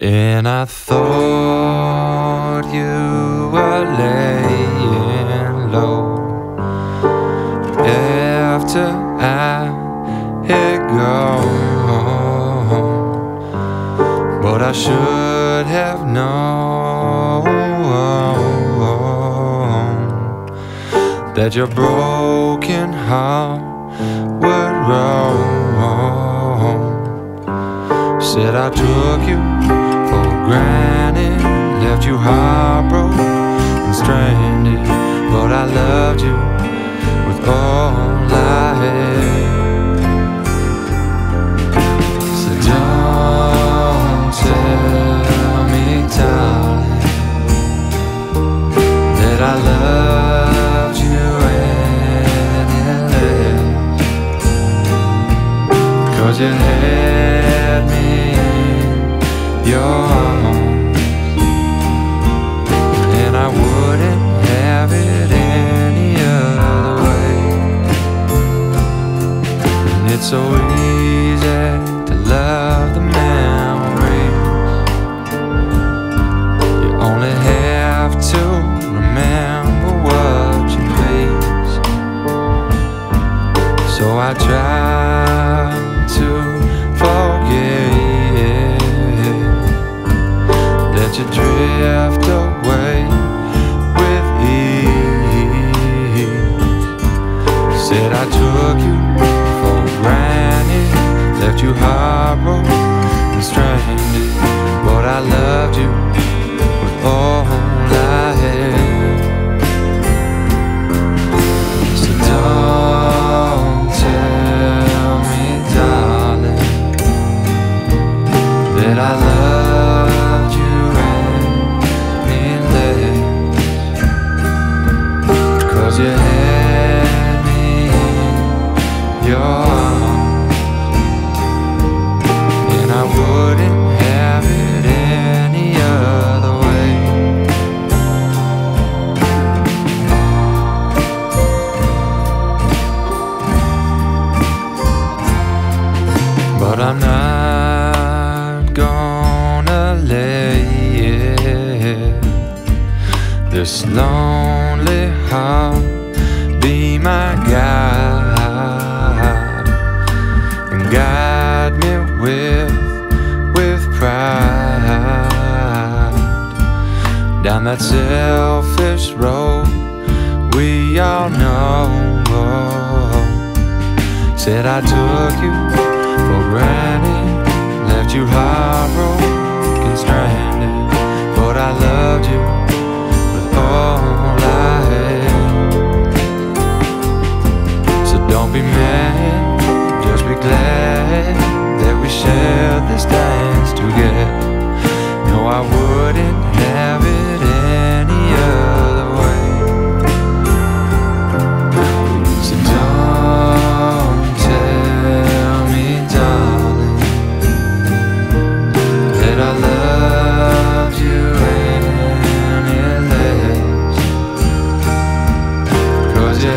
And I thought you were laying low after I had gone, but I should have known that your broken heart would roam. Said I took you granted, left you heartbroken and stranded, but I loved you with all I had. So don't tell me, darling, that I loved you any less. Cause you had me in your so easy to love the memories. You only have to remember what you please. So I try to forget. that you drift away with ease. Said I took you I loved you you had me in your arms, and I wouldn't have it any other way. But I'm not this lonely heart be my guide and guide me with with pride down that selfish road we all know. Said I took you for granted, be mad, just be glad that we shared this dance together. No, I wouldn't have it any other way. So don't tell me, darling, that I loved you any less. Cause you